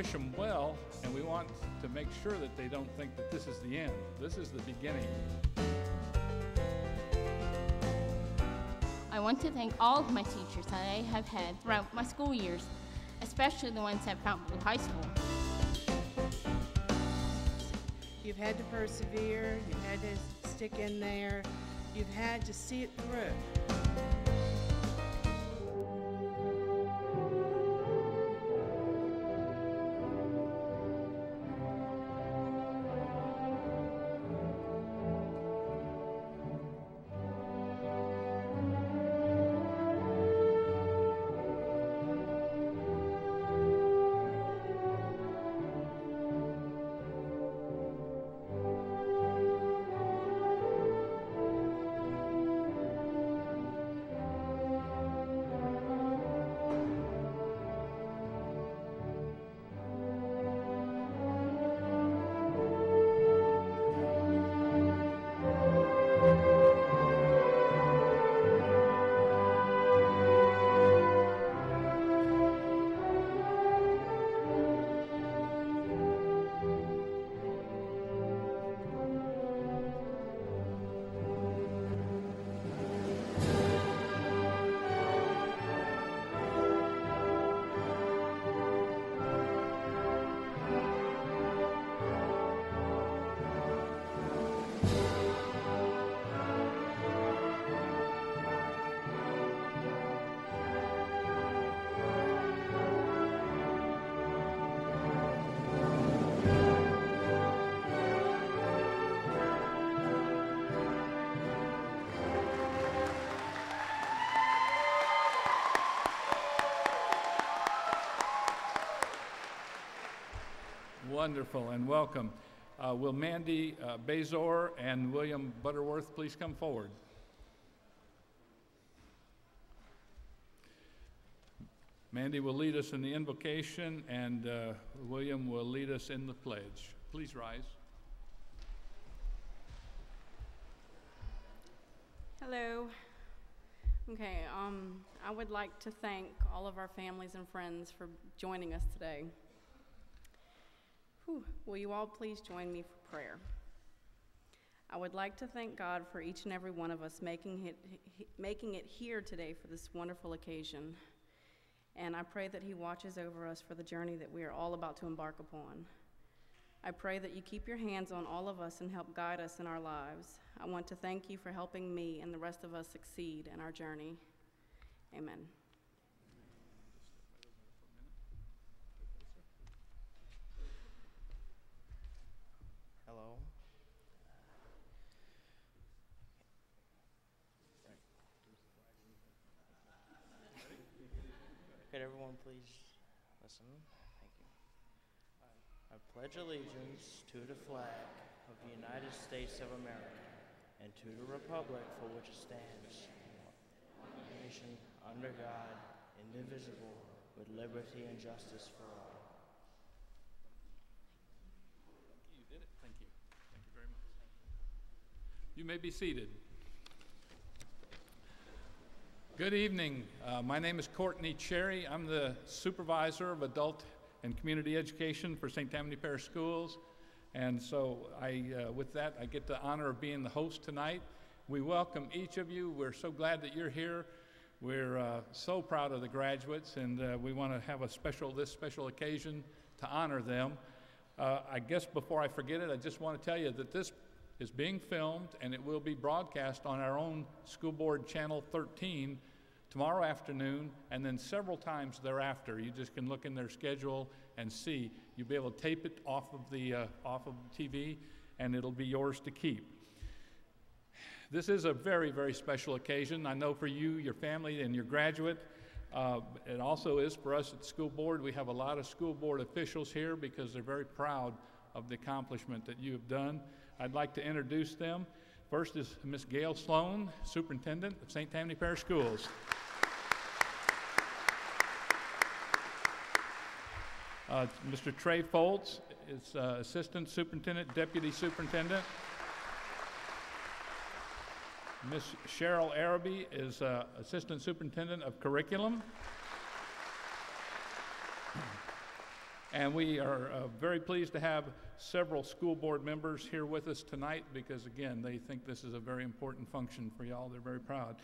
wish them well, and we want to make sure that they don't think that this is the end. This is the beginning. I want to thank all of my teachers that I have had throughout my school years, especially the ones at Fontainebleau High School. You've had to persevere, you've had to stick in there, you've had to see it through. Wonderful and welcome. Uh, will Mandy uh, Bazor and William Butterworth please come forward? Mandy will lead us in the invocation, and uh, William will lead us in the pledge. Please rise. Hello. Okay, um, I would like to thank all of our families and friends for joining us today. Whew. Will you all please join me for prayer? I would like to thank God for each and every one of us making it, making it here today for this wonderful occasion. And I pray that He watches over us for the journey that we are all about to embark upon. I pray that you keep your hands on all of us and help guide us in our lives. I want to thank you for helping me and the rest of us succeed in our journey. Amen. Hello. Could everyone please listen? Thank you. I pledge allegiance to the flag of the United States of America and to the republic for which it stands, one nation under God, indivisible, with liberty and justice for all. You did it. Thank you. Thank you very much. You may be seated. Good evening. Uh, my name is Courtney Cherry. I'm the supervisor of adult and community education for St. Tammany Parish Schools. And so, I, uh, with that, I get the honor of being the host tonight. We welcome each of you. We're so glad that you're here. We're uh, so proud of the graduates, and uh, we want to have a special this special occasion to honor them. Uh, I guess before I forget it, I just want to tell you that this is being filmed and it will be broadcast on our own school board channel 13 tomorrow afternoon and then several times thereafter. You just can look in their schedule and see. You'll be able to tape it off of the uh, off of the TV and it'll be yours to keep. This is a very, very special occasion. I know for you, your family, and your graduate. Uh, it also is for us at school board. We have a lot of school board officials here because they're very proud of the accomplishment that you have done. I'd like to introduce them. First is Ms. Gail Sloan, Superintendent of St. Tammany Parish Schools. Uh, Mr. Trey Folse is uh, Assistant Superintendent, Deputy Superintendent. Ms. Cheryl Araby is uh, Assistant Superintendent of Curriculum. And we are uh, very pleased to have several school board members here with us tonight because, again, they think this is a very important function for y'all. They're very proud.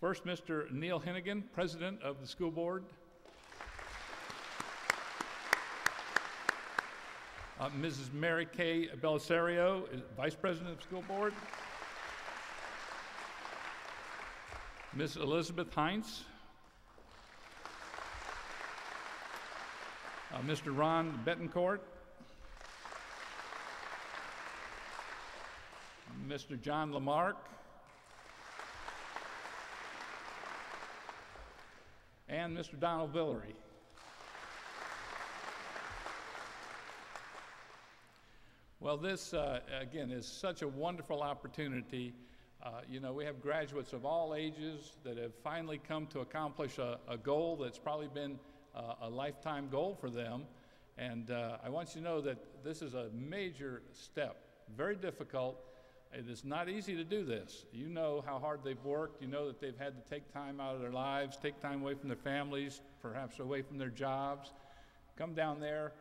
First, Mr. Neil Hennigan, President of the School Board. Uh, Mrs. Mary Kay Belisario, Vice President of School Board. Ms. Elizabeth Heinz. Uh, Mr. Ron Betancourt. Mr. John Lamarque. And Mr. Donald Villere. Well, this, uh, again, is such a wonderful opportunity. Uh, you know, we have graduates of all ages that have finally come to accomplish a, a goal that's probably been uh, a lifetime goal for them. And uh, I want you to know that this is a major step, very difficult. It is not easy to do this. You know how hard they've worked. You know that they've had to take time out of their lives, take time away from their families, perhaps away from their jobs. Come down there,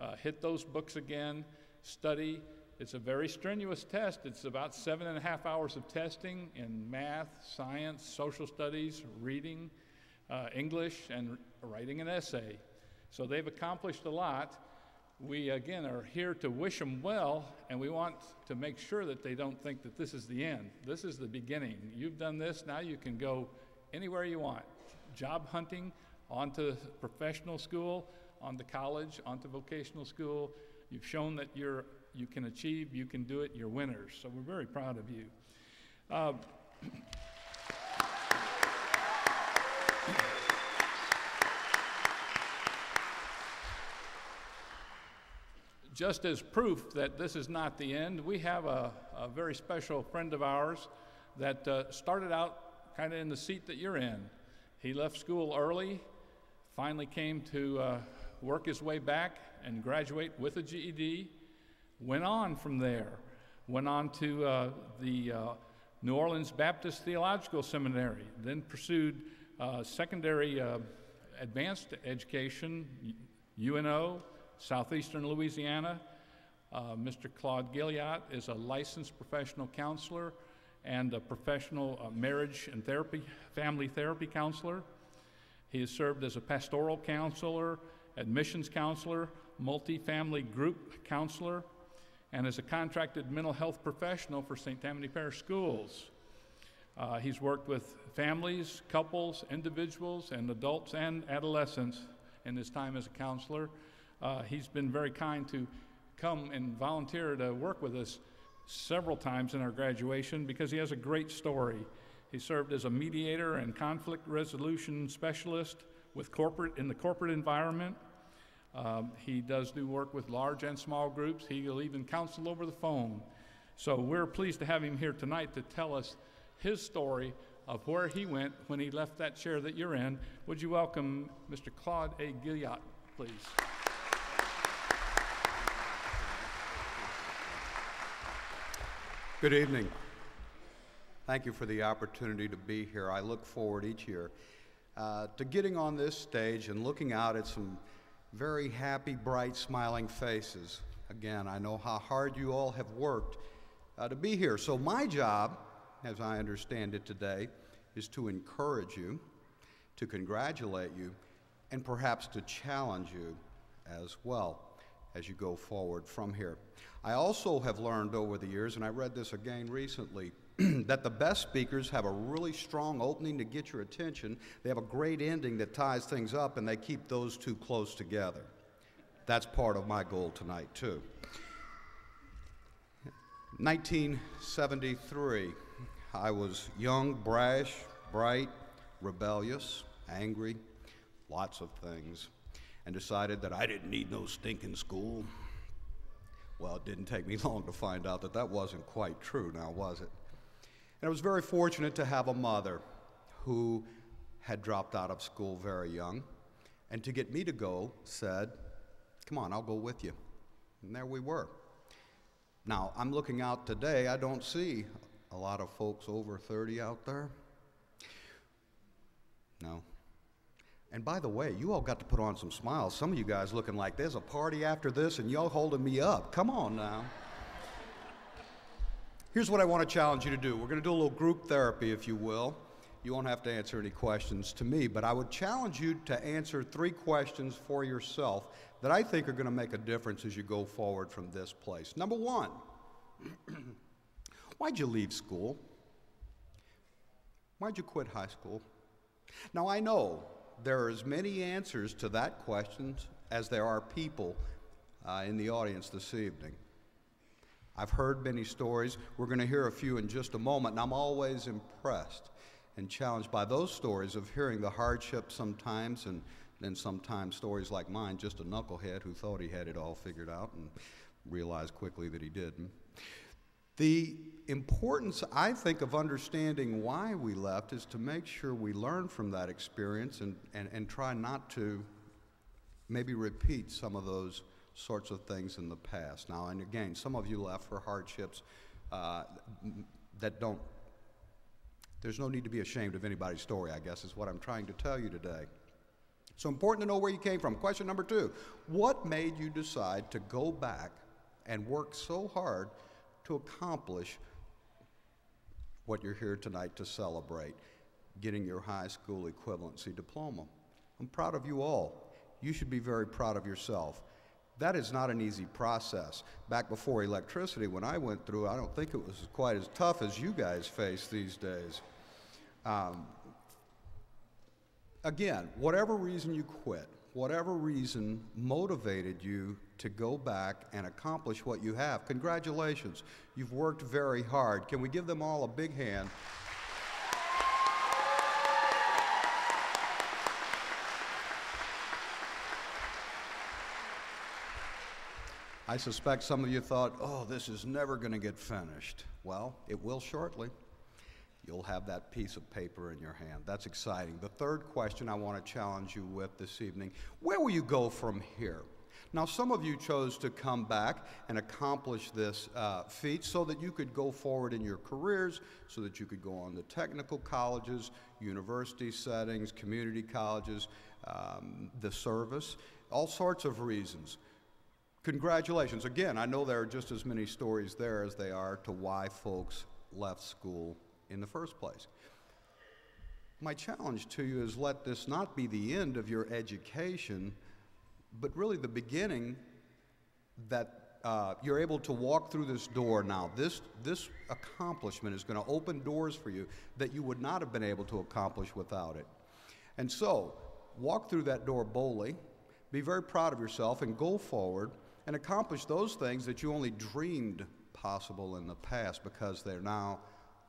uh, hit those books again, study. It's a very strenuous test. It's about seven and a half hours of testing in math, science, social studies, reading, uh, English, and writing an essay. So they've accomplished a lot. We, again, are here to wish them well, and we want to make sure that they don't think that this is the end. This is the beginning. You've done this, now you can go anywhere you want. Job hunting, onto professional school, onto college, onto vocational school. You've shown that you're, you can achieve, you can do it, you're winners. So we're very proud of you. Uh, just as proof that this is not the end, we have a, a very special friend of ours that uh, started out kind of in the seat that you're in. He left school early, finally came to uh, work his way back and graduate with a GED, went on from there, went on to uh, the uh, New Orleans Baptist Theological Seminary, then pursued uh, secondary uh, advanced education, UNO, Southeastern Louisiana. Uh, Mr. Claude Gilliot is a licensed professional counselor and a professional uh, marriage and therapy, family therapy counselor. He has served as a pastoral counselor, admissions counselor, multifamily group counselor, and as a contracted mental health professional for St. Tammany Parish Schools. Uh, he's worked with families, couples, individuals, and adults and adolescents in his time as a counselor. Uh, he's been very kind to come and volunteer to work with us several times in our graduation because he has a great story. He served as a mediator and conflict resolution specialist with corporate in the corporate environment. Um, he does do work with large and small groups. He'll even counsel over the phone. So we're pleased to have him here tonight to tell us his story of where he went when he left that chair that you're in. Would you welcome Mr. Claude A. Gilliot, please? Good evening. Thank you for the opportunity to be here. I look forward each year uh, to getting on this stage and looking out at some very happy, bright, smiling faces. Again, I know how hard you all have worked uh, to be here. So, my job, as I understand it today, is to encourage you, to congratulate you, and perhaps to challenge you as well as you go forward from here. I also have learned over the years, and I read this again recently, that the best speakers have a really strong opening to get your attention. They have a great ending that ties things up, and they keep those two close together. That's part of my goal tonight, too. 1973, I was young, brash, bright, rebellious, angry, lots of things and decided that I didn't need no stinking school. Well, it didn't take me long to find out that that wasn't quite true, now was it? And I was very fortunate to have a mother who had dropped out of school very young, and to get me to go, said, Come on, I'll go with you. And there we were. Now, I'm looking out today, I don't see a lot of folks over 30 out there. No, And by the way, you all got to put on some smiles. Some of you guys looking like there's a party after this and y'all holding me up. Come on now. Here's what I want to challenge you to do. We're going to do a little group therapy, if you will. You won't have to answer any questions to me, but I would challenge you to answer three questions for yourself that I think are going to make a difference as you go forward from this place. Number one, why'd you leave school? Why'd you quit high school? Now, I know there are as many answers to that question as there are people uh, in the audience this evening. I've heard many stories. We're going to hear a few in just a moment, and I'm always impressed and challenged by those stories of hearing the hardship sometimes, and then sometimes stories like mine, just a knucklehead who thought he had it all figured out and realized quickly that he didn't. The importance, I think, of understanding why we left is to make sure we learn from that experience and, and, and try not to maybe repeat some of those sorts of things in the past. Now, and again, some of you left for hardships uh, that don't, there's no need to be ashamed of anybody's story, I guess, is what I'm trying to tell you today. So important to know where you came from. Question number two What made you decide to go back and work so hard to accomplish what you're here tonight to celebrate getting your high school equivalency diploma? I'm proud of you all. You should be very proud of yourself. That is not an easy process. Back before electricity, when I went through, I don't think it was quite as tough as you guys face these days. Um, again, whatever reason you quit, whatever reason motivated you to go back and accomplish what you have, congratulations. You've worked very hard. Can we give them all a big hand? I suspect some of you thought, oh, this is never going to get finished. Well, it will shortly. You'll have that piece of paper in your hand. That's exciting. The third question I want to challenge you with this evening where will you go from here? Now, some of you chose to come back and accomplish this uh, feat so that you could go forward in your careers, so that you could go on to technical colleges, university settings, community colleges, um, the service, all sorts of reasons. Congratulations. Again, I know there are just as many stories there as they are to why folks left school in the first place. My challenge to you is let this not be the end of your education, but really the beginning that uh, you're able to walk through this door now. This, this accomplishment is going to open doors for you that you would not have been able to accomplish without it. And so, walk through that door boldly, be very proud of yourself, and go forward and accomplish those things that you only dreamed possible in the past because they're now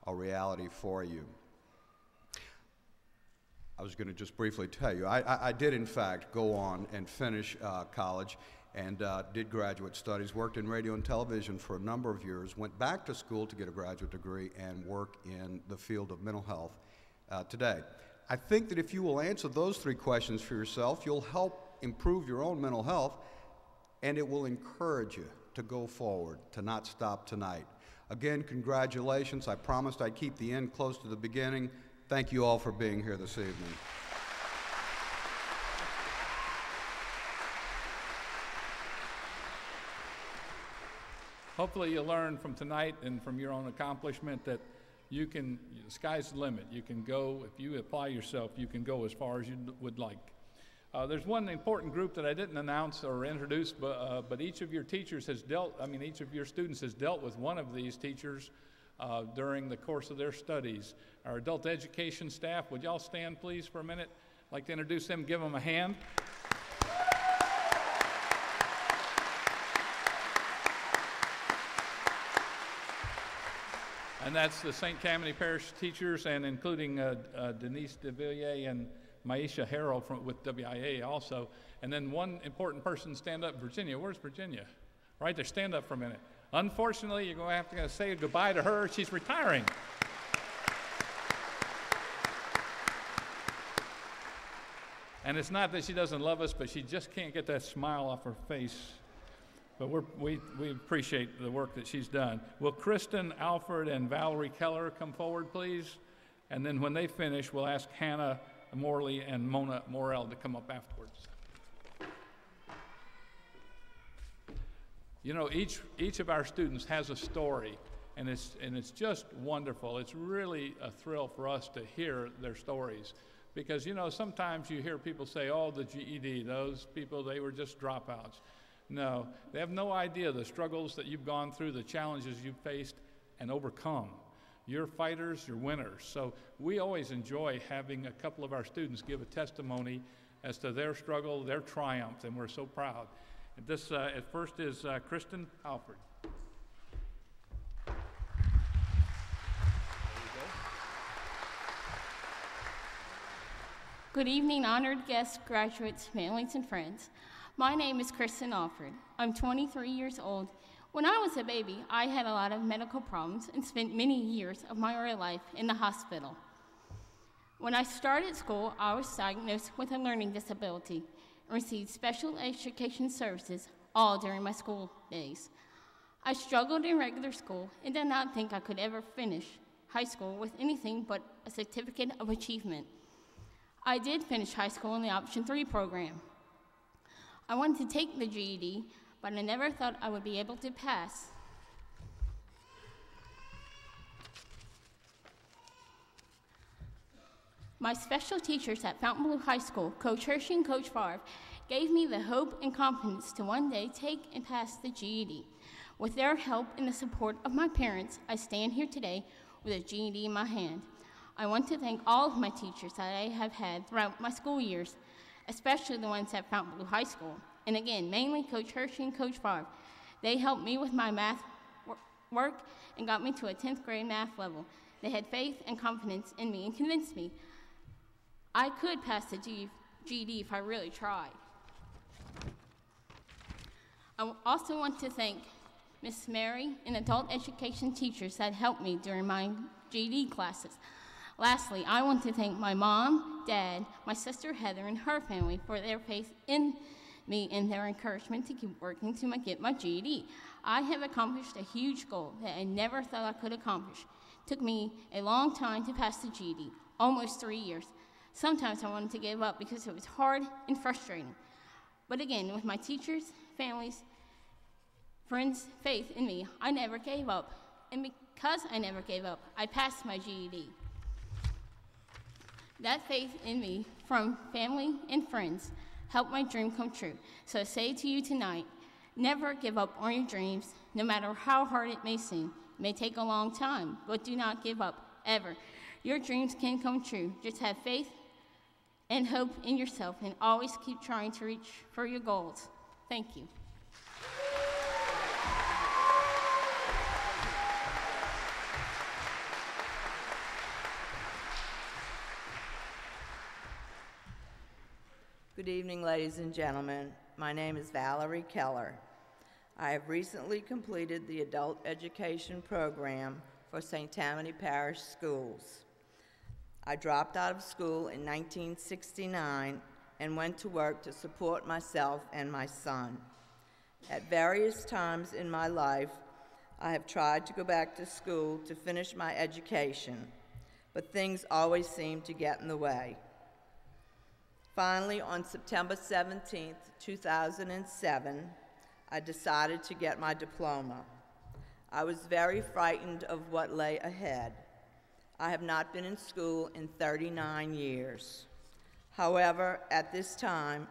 a reality for you. I was going to just briefly tell you, I, I, I, did in fact go on and finish uh, college and uh, did graduate studies, worked in radio and television for a number of years, went back to school to get a graduate degree, and work in the field of mental health uh, today. I think that if you will answer those three questions for yourself, you'll help improve your own mental health and it will encourage you to go forward, to not stop tonight. Again, congratulations. I promised I'd keep the end close to the beginning. Thank you all for being here this evening. Hopefully, you learn from tonight and from your own accomplishment that you can, the sky's the limit. You can go, if you apply yourself, you can go as far as you would like. Uh, there's one important group that I didn't announce or introduce, but, uh, but each of your teachers has dealt, I mean, each of your students has dealt with one of these teachers uh, during the course of their studies. Our adult education staff, would y'all stand please for a minute? I'd like to introduce them, give them a hand. And that's the St. Tammany Parish teachers, and including uh, uh, Denise DeVilliers and Maisha Harrell from, with WIA also. And then one important person stand up, Virginia. Where's Virginia? Right there, stand up for a minute. Unfortunately, you're going to have to say goodbye to her. She's retiring. And it's not that she doesn't love us, but she just can't get that smile off her face. But we we, appreciate the work that she's done. Will Kristen, Alford, and Valerie Keller come forward, please? And then when they finish, we'll ask Hannah Morley and Mona Morel to come up afterwards. You know, each, each of our students has a story, and it's, and it's just wonderful. It's really a thrill for us to hear their stories. Because, you know, sometimes you hear people say, oh, the GED, those people, they were just dropouts. No, they have no idea the struggles that you've gone through, the challenges you've faced and overcome. You're fighters, you're winners. So we always enjoy having a couple of our students give a testimony as to their struggle, their triumph, and we're so proud. This, uh, at first, is uh, Kristen Alford. Good evening, honored guests, graduates, families, and friends. My name is Kristen Alford. I'm 23 years old. When I was a baby, I had a lot of medical problems and spent many years of my early life in the hospital. When I started school, I was diagnosed with a learning disability received special education services all during my school days. I struggled in regular school and did not think I could ever finish high school with anything but a certificate of achievement. I did finish high school in the Option 3 program. I wanted to take the GED, but I never thought I would be able to pass. My special teachers at Fontainebleau High School, Coach Hershey and Coach Favre, gave me the hope and confidence to one day take and pass the GED. With their help and the support of my parents, I stand here today with a GED in my hand. I want to thank all of my teachers that I have had throughout my school years, especially the ones at Fontainebleau High School. And again, mainly Coach Hershey and Coach Favre. They helped me with my math work and got me to a 10th grade math level. They had faith and confidence in me and convinced me I could pass the G- GED if I really tried. I also want to thank Miss Mary and adult education teachers that helped me during my GED classes. Lastly, I want to thank my mom, dad, my sister Heather, and her family for their faith in me and their encouragement to keep working to my- get my GED. I have accomplished a huge goal that I never thought I could accomplish. It took me a long time to pass the GED, almost three years. Sometimes I wanted to give up because it was hard and frustrating. But again, with my teachers, families, friends' faith in me, I never gave up. And because I never gave up, I passed my GED. That faith in me from family and friends helped my dream come true. So I say to you tonight never give up on your dreams, no matter how hard it may seem. It may take a long time, but do not give up ever. Your dreams can come true. Just have faith and hope in yourself and always keep trying to reach for your goals. Thank you. Good evening, ladies and gentlemen. My name is Valerie Keller. I have recently completed the adult education program for St. Tammany Parish Schools. I dropped out of school in 1969 and went to work to support myself and my son. At various times in my life, I have tried to go back to school to finish my education, but things always seem to get in the way. Finally, on September 17, 2007, I decided to get my diploma. I was very frightened of what lay ahead. I have not been in school in 39 years. However, at this time,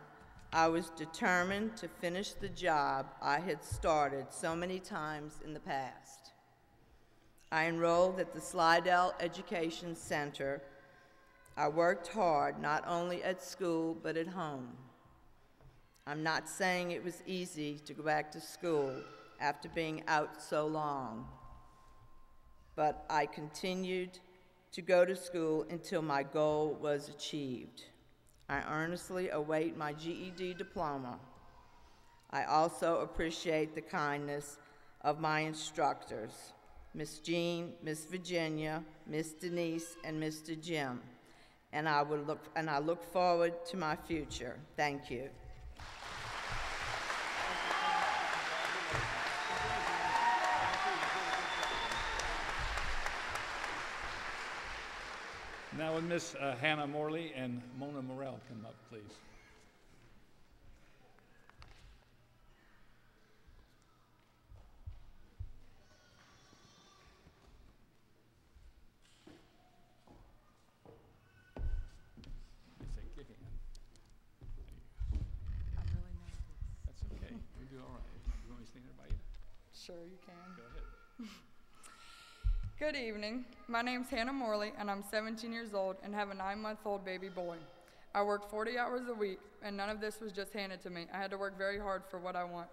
I was determined to finish the job I had started so many times in the past. I enrolled at the Slidell Education Center. I worked hard, not only at school, but at home. I'm not saying it was easy to go back to school after being out so long, but I continued to go to school until my goal was achieved. I earnestly await my GED diploma. I also appreciate the kindness of my instructors, Miss Jean, Miss Virginia, Miss Denise, and Mr. Jim. And I would look and I look forward to my future. Thank you. Now Miss uh, Hannah Morley and Mona Morel come up, please? They say kick it in. There you go. I'm really nervous. That's okay. You do all right. You want me to stand there by you? Sure you can. Go ahead. Good evening. My name is Hannah Morley, and I'm 17 years old and have a nine-month-old baby boy. I work 40 hours a week, and none of this was just handed to me. I had to work very hard for what I want.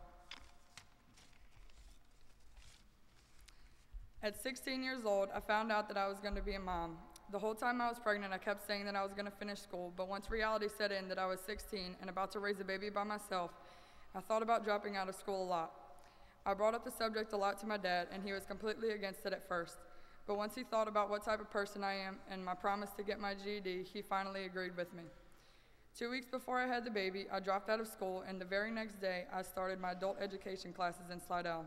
At 16 years old, I found out that I was going to be a mom. The whole time I was pregnant, I kept saying that I was going to finish school, but once reality set in that I was 16 and about to raise a baby by myself, I thought about dropping out of school a lot. I brought up the subject a lot to my dad, and he was completely against it at first. But once he thought about what type of person I am and my promise to get my GED, he finally agreed with me. Two weeks before I had the baby, I dropped out of school, and the very next day, I started my adult education classes in Slidell.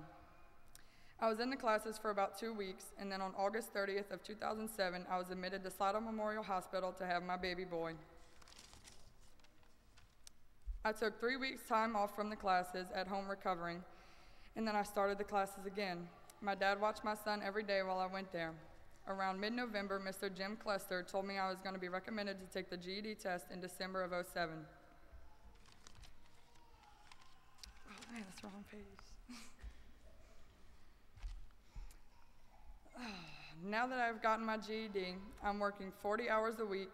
I was in the classes for about two weeks, and then on August 30th of 2007, I was admitted to Slidell Memorial Hospital to have my baby boy. I took three weeks' time off from the classes at home recovering, and then I started the classes again. My dad watched my son every day while I went there. Around mid November, Mr. Jim Cluster told me I was going to be recommended to take the GED test in December of 07. Oh man, that's the wrong page. now that I've gotten my GED, I'm working 40 hours a week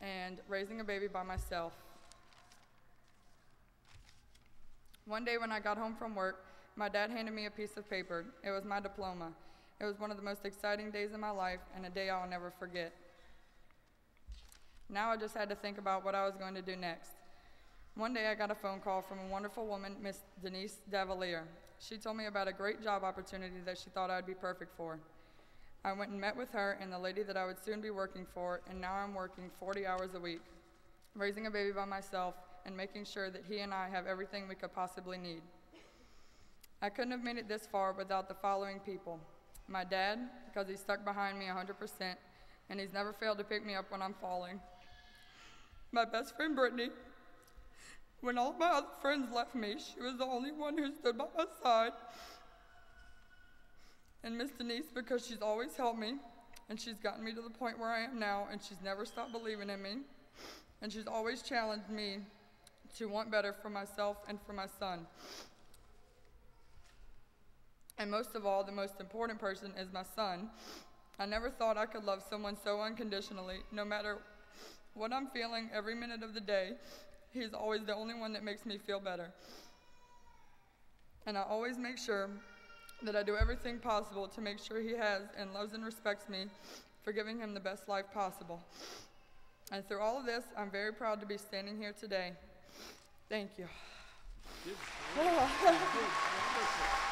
and raising a baby by myself. One day when I got home from work, my dad handed me a piece of paper. It was my diploma. It was one of the most exciting days of my life and a day I'll never forget. Now I just had to think about what I was going to do next. One day I got a phone call from a wonderful woman, Miss Denise Davalier. She told me about a great job opportunity that she thought I'd be perfect for. I went and met with her and the lady that I would soon be working for, and now I'm working 40 hours a week, raising a baby by myself and making sure that he and I have everything we could possibly need. I couldn't have made it this far without the following people. My dad, because he stuck behind me 100%, and he's never failed to pick me up when I'm falling. My best friend Brittany, when all my other friends left me, she was the only one who stood by my side. And Miss Denise, because she's always helped me, and she's gotten me to the point where I am now, and she's never stopped believing in me, and she's always challenged me to want better for myself and for my son. And most of all, the most important person is my son. I never thought I could love someone so unconditionally, no matter what I'm feeling every minute of the day. He's always the only one that makes me feel better. And I always make sure that I do everything possible to make sure he has and loves and respects me for giving him the best life possible. And through all of this, I'm very proud to be standing here today. Thank you.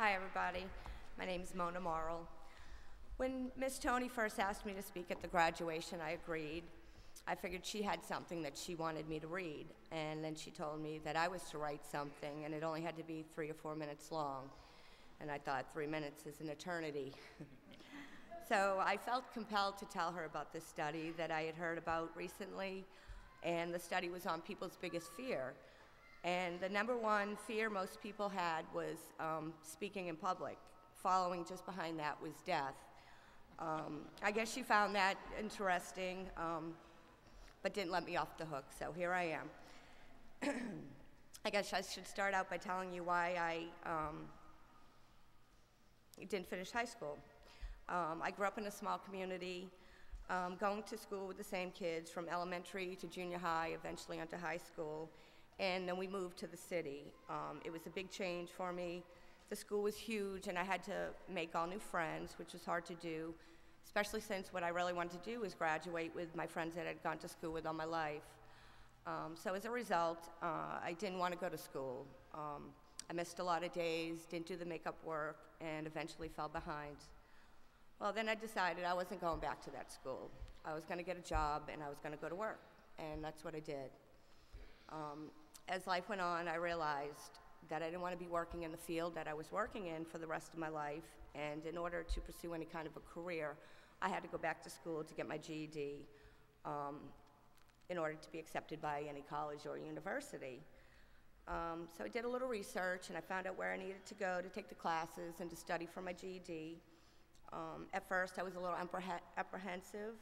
Hi, everybody. My name is Mona Morrill. When Miss Tony first asked me to speak at the graduation, I agreed. I figured she had something that she wanted me to read, and then she told me that I was to write something, and it only had to be three or four minutes long. And I thought three minutes is an eternity. so I felt compelled to tell her about this study that I had heard about recently, and the study was on people's biggest fear. And the number one fear most people had was um, speaking in public. Following just behind that was death. Um, I guess she found that interesting, um, but didn't let me off the hook, so here I am. I guess I should start out by telling you why I um, didn't finish high school. Um, I grew up in a small community, um, going to school with the same kids from elementary to junior high, eventually onto high school and then we moved to the city. Um, it was a big change for me. The school was huge, and I had to make all new friends, which was hard to do, especially since what I really wanted to do was graduate with my friends that I'd gone to school with all my life. Um, so as a result, uh, I didn't want to go to school. Um, I missed a lot of days, didn't do the makeup work, and eventually fell behind. Well, then I decided I wasn't going back to that school. I was going to get a job, and I was going to go to work, and that's what I did. Um, as life went on, I realized that I didn't want to be working in the field that I was working in for the rest of my life. And in order to pursue any kind of a career, I had to go back to school to get my GED um, in order to be accepted by any college or university. Um, so I did a little research and I found out where I needed to go to take the classes and to study for my GED. Um, at first, I was a little appreh- apprehensive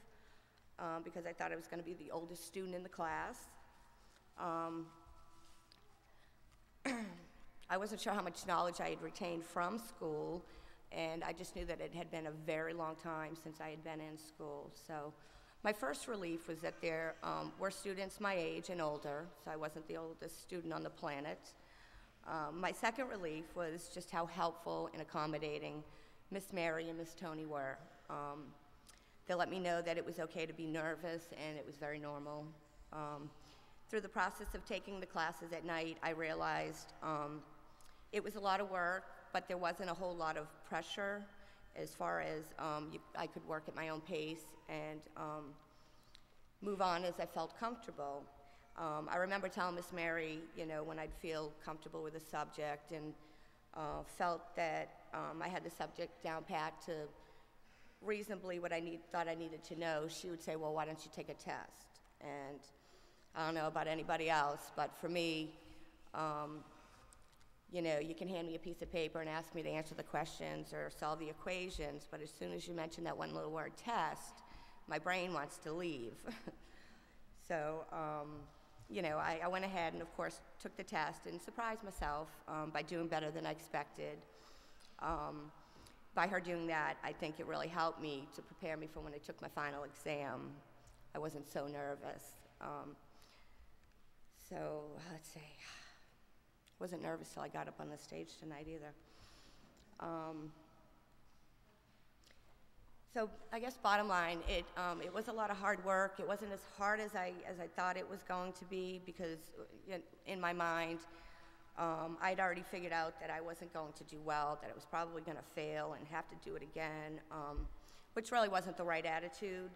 um, because I thought I was going to be the oldest student in the class. I wasn't sure how much knowledge I had retained from school, and I just knew that it had been a very long time since I had been in school. So my first relief was that there um, were students my age and older, so I wasn't the oldest student on the planet. Um, my second relief was just how helpful and accommodating Miss Mary and Miss Tony were. Um, they let me know that it was okay to be nervous and it was very normal. Um, through the process of taking the classes at night, I realized um, it was a lot of work, but there wasn't a whole lot of pressure as far as um, you, I could work at my own pace and um, move on as I felt comfortable. Um, I remember telling Miss Mary, you know, when I'd feel comfortable with a subject and uh, felt that um, I had the subject down pat to reasonably what I need, thought I needed to know, she would say, well, why don't you take a test? And I don't know about anybody else, but for me, um, you know, you can hand me a piece of paper and ask me to answer the questions or solve the equations, but as soon as you mention that one little word test, my brain wants to leave. so, um, you know, I, I, went ahead and, of course, took the test and surprised myself um, by doing better than I expected. Um, by her doing that, I think it really helped me to prepare me for when I took my final exam. I wasn't so nervous. Um, so let's see. Wasn't nervous till I got up on the stage tonight either. Um, so I guess bottom line, it, um, it was a lot of hard work. It wasn't as hard as I, as I thought it was going to be because uh, in my mind, um, I'd already figured out that I wasn't going to do well, that it was probably going to fail and have to do it again, um, which really wasn't the right attitude.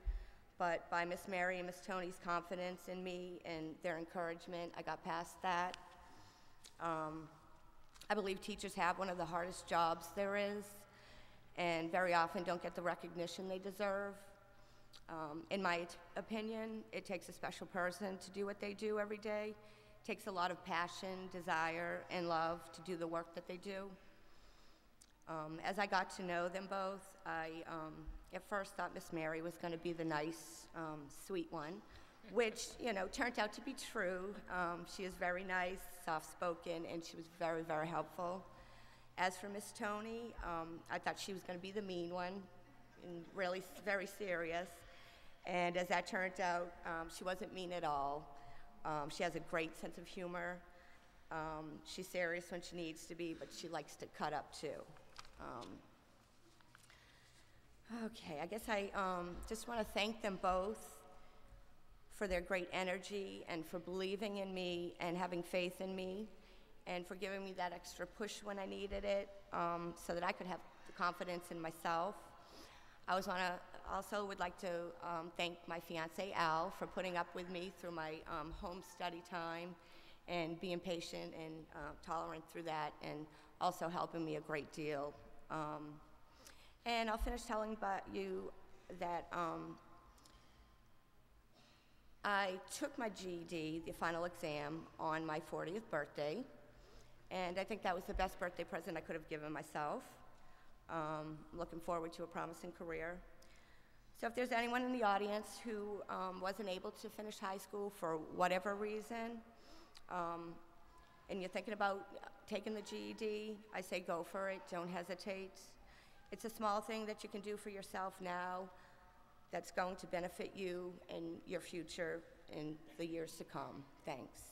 But by Miss Mary and Miss Tony's confidence in me and their encouragement, I got past that. Um, I believe teachers have one of the hardest jobs there is, and very often don't get the recognition they deserve. Um, in my opinion, it takes a special person to do what they do every day. It takes a lot of passion, desire, and love to do the work that they do. Um, as I got to know them both, I um, at first thought Miss Mary was going to be the nice, um, sweet one, which, you know, turned out to be true. Um, she is very nice, soft-spoken, and she was very, very helpful. As for Miss Tony, um, I thought she was going to be the mean one, and really very serious. And as that turned out, um, she wasn't mean at all. Um, she has a great sense of humor. Um, she's serious when she needs to be, but she likes to cut up too. Okay, I guess I um, just want to thank them both for their great energy and for believing in me and having faith in me and for giving me that extra push when I needed it um, so that I could have the confidence in myself. I was wanna, also would like to um, thank my fiance Al for putting up with me through my um, home study time and being patient and uh, tolerant through that and also helping me a great deal. And I'll finish telling about you that um, I took my GED, the final exam, on my 40th birthday. And I think that was the best birthday present I could have given myself. Um, looking forward to a promising career. So if there's anyone in the audience who um, wasn't able to finish high school for whatever reason, um, and you're thinking about taking the GED, I say go for it, don't hesitate. It's a small thing that you can do for yourself now that's going to benefit you and your future in the years to come. Thanks.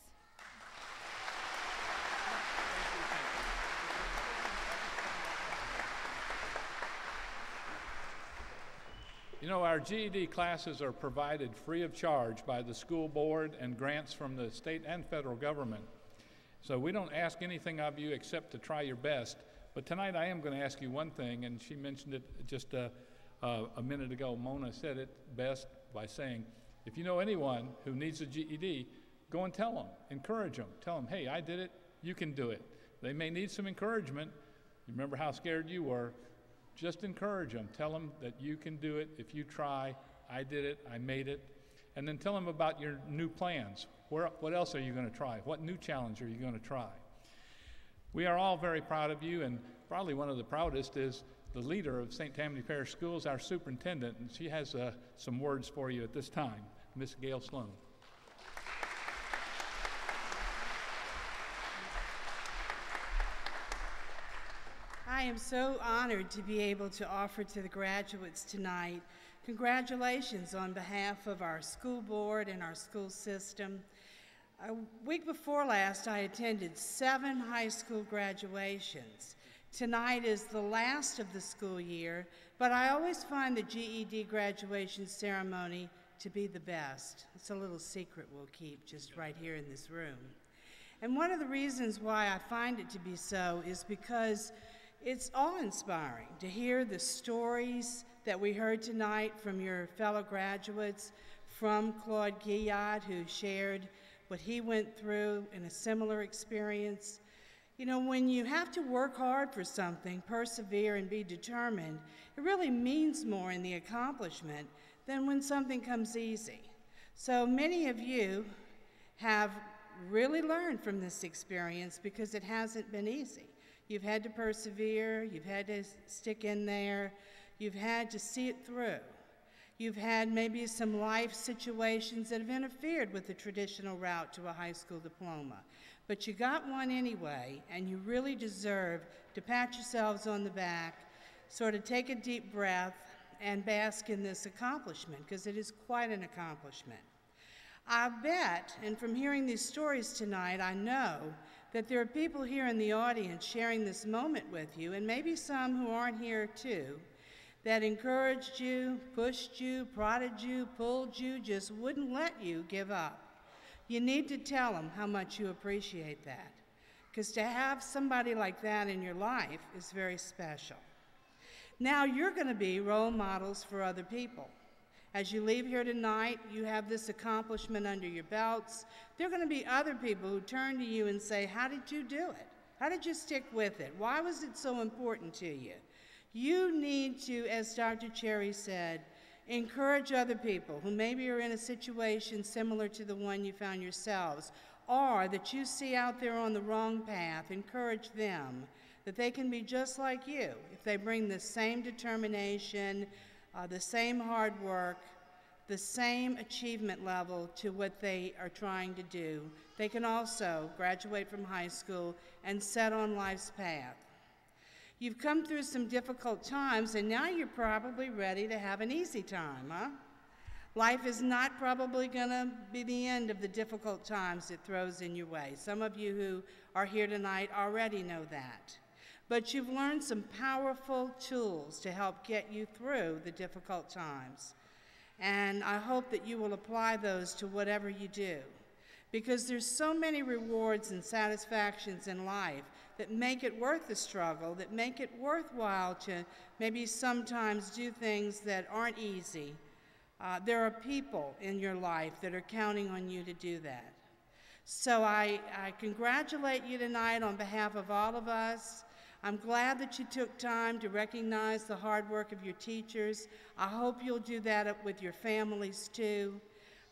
You know, our GED classes are provided free of charge by the school board and grants from the state and federal government. So we don't ask anything of you except to try your best but tonight I am going to ask you one thing, and she mentioned it just a, uh, a minute ago. Mona said it best by saying, if you know anyone who needs a GED, go and tell them, encourage them, tell them, hey, I did it, you can do it. They may need some encouragement. You remember how scared you were. Just encourage them. Tell them that you can do it if you try. I did it, I made it. And then tell them about your new plans. Where, what else are you going to try? What new challenge are you going to try? We are all very proud of you, and probably one of the proudest is the leader of St. Tammany Parish Schools, our superintendent, and she has uh, some words for you at this time. Miss Gayle Sloan. I am so honored to be able to offer to the graduates tonight congratulations on behalf of our school board and our school system. A week before last, I attended seven high school graduations. Tonight is the last of the school year, but I always find the GED graduation ceremony to be the best. It's a little secret we'll keep just right here in this room. And one of the reasons why I find it to be so is because it's awe inspiring to hear the stories that we heard tonight from your fellow graduates, from Claude Guillard, who shared what he went through in a similar experience. You know, when you have to work hard for something, persevere, and be determined, it really means more in the accomplishment than when something comes easy. So many of you have really learned from this experience because it hasn't been easy. You've had to persevere, you've had to stick in there, you've had to see it through. You've had maybe some life situations that have interfered with the traditional route to a high school diploma. But you got one anyway, and you really deserve to pat yourselves on the back, sort of take a deep breath, and bask in this accomplishment, because it is quite an accomplishment. I bet, and from hearing these stories tonight, I know that there are people here in the audience sharing this moment with you, and maybe some who aren't here too, that encouraged you, pushed you, prodded you, pulled you, just wouldn't let you give up. You need to tell them how much you appreciate that. Because to have somebody like that in your life is very special. Now you're going to be role models for other people. As you leave here tonight, you have this accomplishment under your belts. There are going to be other people who turn to you and say, How did you do it? How did you stick with it? Why was it so important to you? You need to, as Dr. Cherry said, encourage other people who maybe are in a situation similar to the one you found yourselves, or that you see out there on the wrong path. Encourage them that they can be just like you if they bring the same determination, uh, the same hard work, the same achievement level to what they are trying to do. They can also graduate from high school and set on life's path. You've come through some difficult times, and now you're probably ready to have an easy time, huh? Life is not probably going to be the end of the difficult times it throws in your way. Some of you who are here tonight already know that. But you've learned some powerful tools to help get you through the difficult times. And I hope that you will apply those to whatever you do. Because there's so many rewards and satisfactions in life that make it worth the struggle, that make it worthwhile to maybe sometimes do things that aren't easy. Uh, there are people in your life that are counting on you to do that. So I, I congratulate you tonight on behalf of all of us. I'm glad that you took time to recognize the hard work of your teachers. I hope you'll do that with your families too.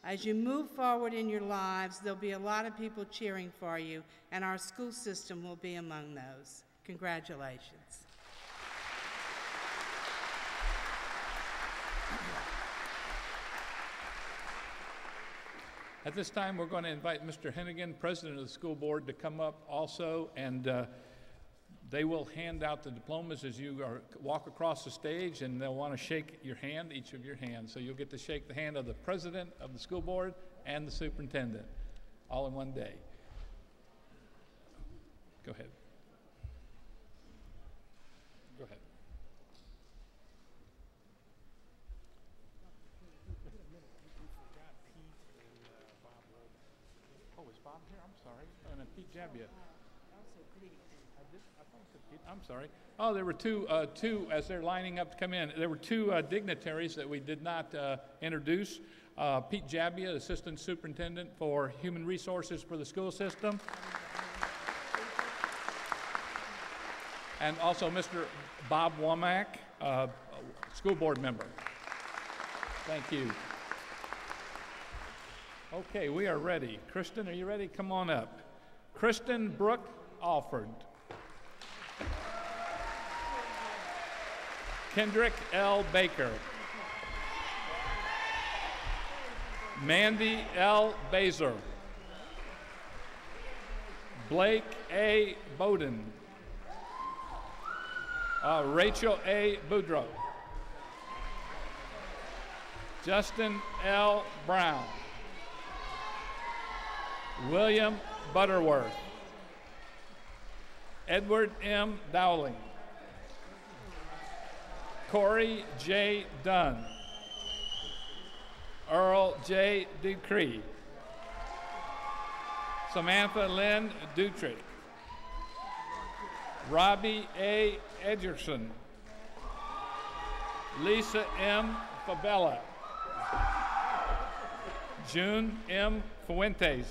As you move forward in your lives, there'll be a lot of people cheering for you, and our school system will be among those. Congratulations. At this time, we're going to invite Mr. Hennigan, President of the School Board, to come up also, and uh, they will hand out the diplomas as you are, walk across the stage, and they'll want to shake your hand, each of your hands. So you'll get to shake the hand of the president of the school board and the superintendent, all in one day. Go ahead. Go ahead. Oh, is Bob here? I'm sorry. And Pete. I'm sorry. Oh, there were two, uh, two, as they're lining up to come in, there were two uh, dignitaries that we did not uh, introduce. Uh, Pete Jabbia, Assistant Superintendent for Human Resources for the school system. And also Mr. Bob Womack, uh, school board member. Thank you. Okay, we are ready. Kristen, are you ready? Come on up. Kristen Brooke Alford. Kendrick L. Baker. Mandy L. Baser. Blake A. Bowden. Uh, Rachel A. Boudreau. Justin L. Brown. William Butterworth. Edward M. Dowling. Corey J. Dunn. Earl J. Ducree. Samantha Lynn Dutry. Robbie A. Edgerson. Lisa M. Fabella. June M. Fuentes.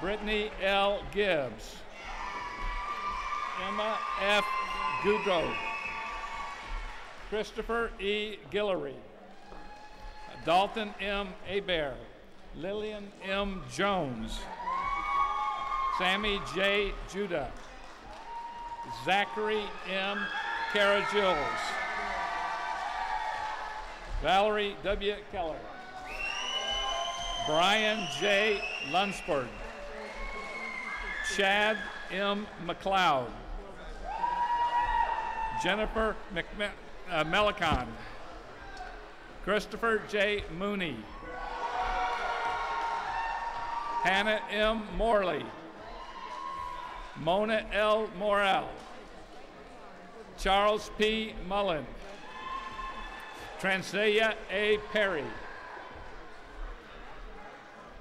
Brittany L. Gibbs. Emma F. Goudreau. Christopher E. Guillory. Dalton M. Abear. Lillian M. Jones. Sammy J. Judah. Zachary M. Carajules. Valerie W. Keller. Brian J. Lunsford. Chad M. McLeod. Jennifer McMe- uh. Christopher J. Mooney. Hannah M. Morley. Mona L. Morel. Charles P. Mullen. Transea A. Perry.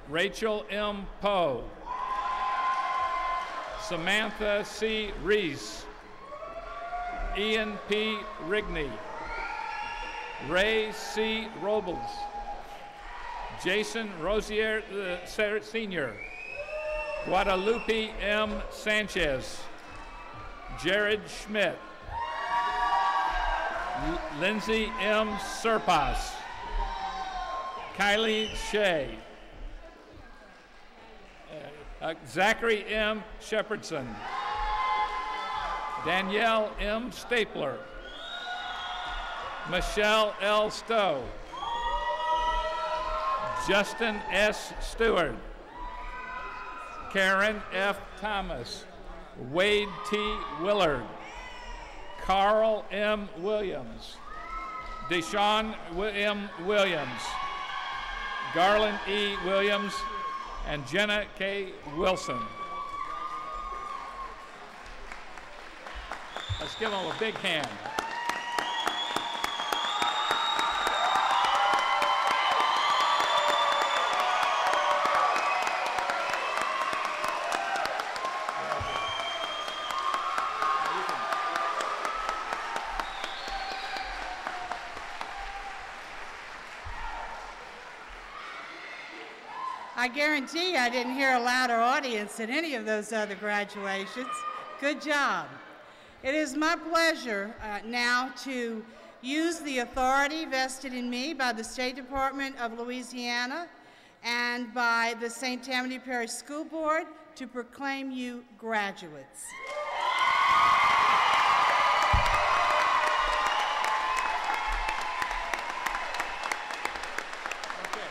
Rachel M. Poe. Samantha C. Reese. Ian P. Rigney. Ray C. Robles. Jason Rosier uh, Sr. Guadalupe M. Sanchez. Jared Schmidt. Lindsay M. Serpas. Kylie Shea. Uh, Zachary M. Shepherdson. Danielle M. Stapler. Michelle L. Stowe. Justin S. Stewart. Karen F. Thomas. Wade T. Willard. Carl M. Williams. Deshaun M. Williams. Garland E. Williams. And Jenna K. Wilson. Let's give them a big hand. I guarantee I didn't hear a louder audience at any of those other graduations. Good job. It is my pleasure uh, now to use the authority vested in me by the State Department of Louisiana and by the St. Tammany Parish School Board to proclaim you graduates. Okay.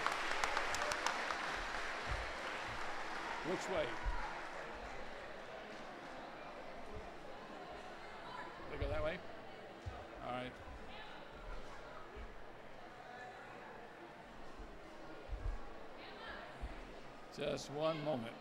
Which way? They go that way? All right. Just one moment.